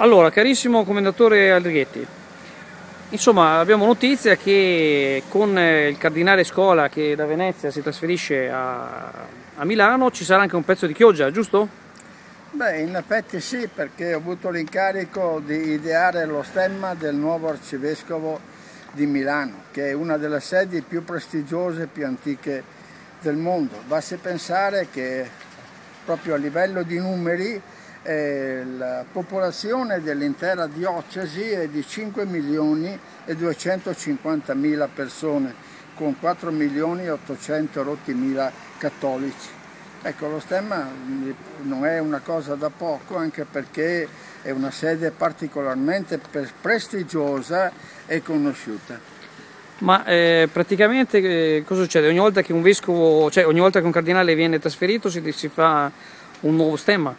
Allora, carissimo commendatore Alrighetti, insomma abbiamo notizia che con eh, il cardinale Scola che da Venezia si trasferisce a, a Milano ci sarà anche un pezzo di chioggia, giusto? Beh, in effetti sì, perché ho avuto l'incarico di ideare lo stemma del nuovo arcivescovo di Milano, che è una delle sedi più prestigiose e più antiche del mondo. Basti pensare che proprio a livello di numeri eh, la popolazione dell'intera diocesi è di 5 milioni e 250 mila persone, con 4 milioni e 800 rotti mila cattolici. Ecco, lo stemma non è una cosa da poco, anche perché è una sede particolarmente prestigiosa e conosciuta. Ma eh, praticamente eh, cosa succede? Ogni volta che un vescovo, cioè ogni volta che un cardinale viene trasferito si, si fa un nuovo stemma?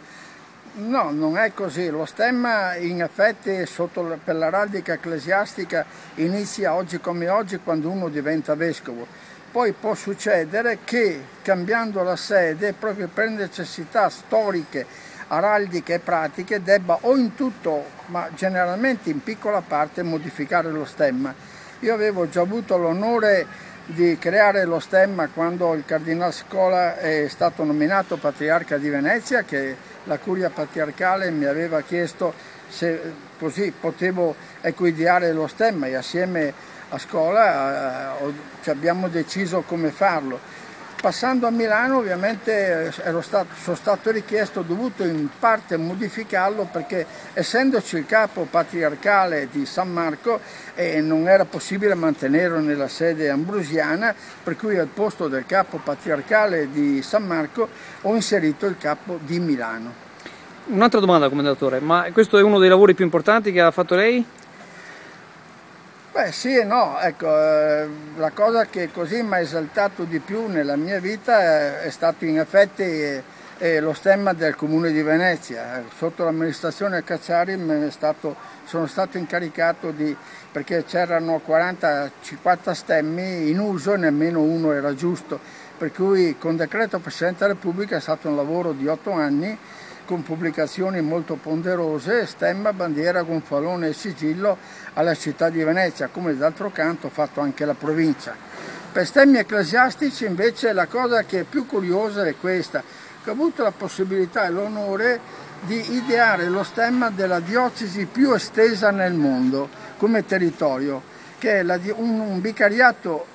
No, non è così. Lo stemma in effetti sotto, per l'araldica ecclesiastica inizia oggi come oggi quando uno diventa vescovo. Poi può succedere che cambiando la sede, proprio per necessità storiche, araldiche e pratiche, debba o in tutto, ma generalmente in piccola parte, modificare lo stemma. Io avevo già avuto l'onore di creare lo stemma quando il Cardinale Scola è stato nominato Patriarca di Venezia, che la curia patriarcale mi aveva chiesto se così potevo equidiare lo stemma e assieme a scuola eh, abbiamo deciso come farlo. Passando a Milano ovviamente eh, stato, sono stato richiesto, ho dovuto in parte modificarlo perché essendoci il capo patriarcale di San Marco eh, non era possibile mantenerlo nella sede ambrosiana, per cui al posto del capo patriarcale di San Marco ho inserito il capo di Milano. Un'altra domanda, commendatore, ma questo è uno dei lavori più importanti che ha fatto lei? Beh sì e no, ecco, eh, la cosa che così mi ha esaltato di più nella mia vita è, stato in effetti eh, lo stemma del Comune di Venezia. Sotto l'amministrazione Cacciari sono stato incaricato di, perché c'erano 40-50 stemmi in uso e nemmeno uno era giusto, per cui con decreto Presidente della Repubblica è stato un lavoro di otto anni con pubblicazioni molto ponderose, stemma, bandiera, gonfalone e sigillo alla città di Venezia, come d'altro canto ha fatto anche la provincia. Per stemmi ecclesiastici invece la cosa che è più curiosa è questa, che ho avuto la possibilità e l'onore di ideare lo stemma della diocesi più estesa nel mondo come territorio, che è un, un vicariato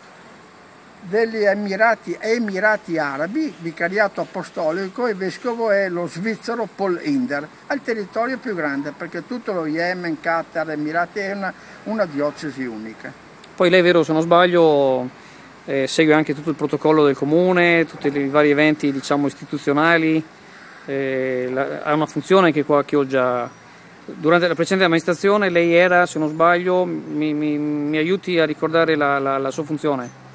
degli Emirati, Emirati Arabi, vicariato apostolico e vescovo è lo svizzero Paul Inder, al territorio più grande perché tutto lo Yemen, Qatar, Emirati è una, una diocesi unica. Poi lei, vero se non sbaglio, eh, segue anche tutto il protocollo del comune, tutti i vari eventi diciamo, istituzionali, eh, la, ha una funzione anche qua ho già... Durante la precedente amministrazione lei era, se non sbaglio, mi, mi, mi aiuti a ricordare la, la, la sua funzione?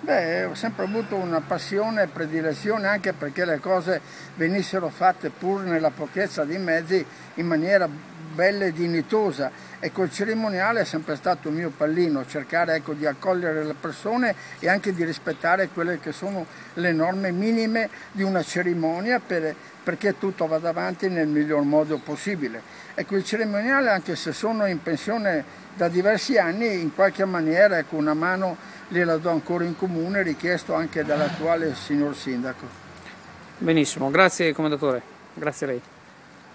Beh, ho sempre avuto una passione e predilezione anche perché le cose venissero fatte pur nella pochezza dei mezzi in maniera bella e dignitosa e col cerimoniale è sempre stato il mio pallino, cercare ecco, di accogliere le persone e anche di rispettare quelle che sono le norme minime di una cerimonia per, perché tutto vada avanti nel miglior modo possibile. Ecco, il cerimoniale, anche se sono in pensione da diversi anni, in qualche maniera ecco, una mano gliela do ancora in comune, richiesto anche dall'attuale signor sindaco. Benissimo, grazie commendatore, grazie a lei.